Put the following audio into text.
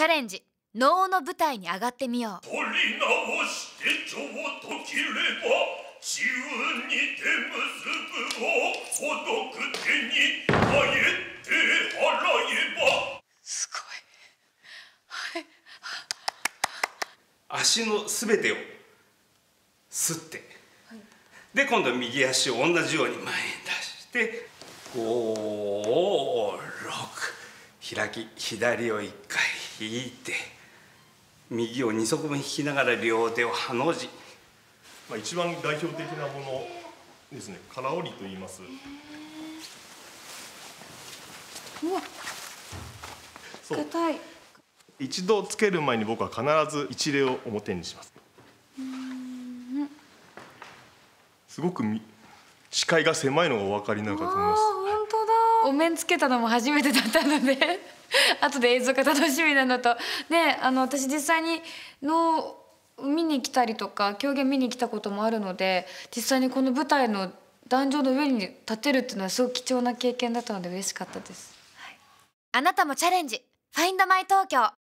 チャレンジ。能の舞台に上がってみよう。取り直してちょうと切れば死運にて結ぶをほどく手にあえて払えば。すごい。足のすべてをすって、で今度右足を同じように前に出して56開き左を1回引いて右を2足分引きながら両手をハの字。まあ、一番代表的なものですね。空織りと言います。うわ。そう。硬い。一度つける前に僕は必ず一例を表にします。すごくみ視界が狭いのがお分かりになるかと思いますお面つけたのも初めてだったので 後で映像が楽しみなのと。ねあの私実際にの見に来たりとか狂言見に来たこともあるので実際にこの舞台の壇上の上に立てるっていうのはすごく貴重な経験だったので嬉しかったです。あなたもチャレンジ。ファインドマイ東京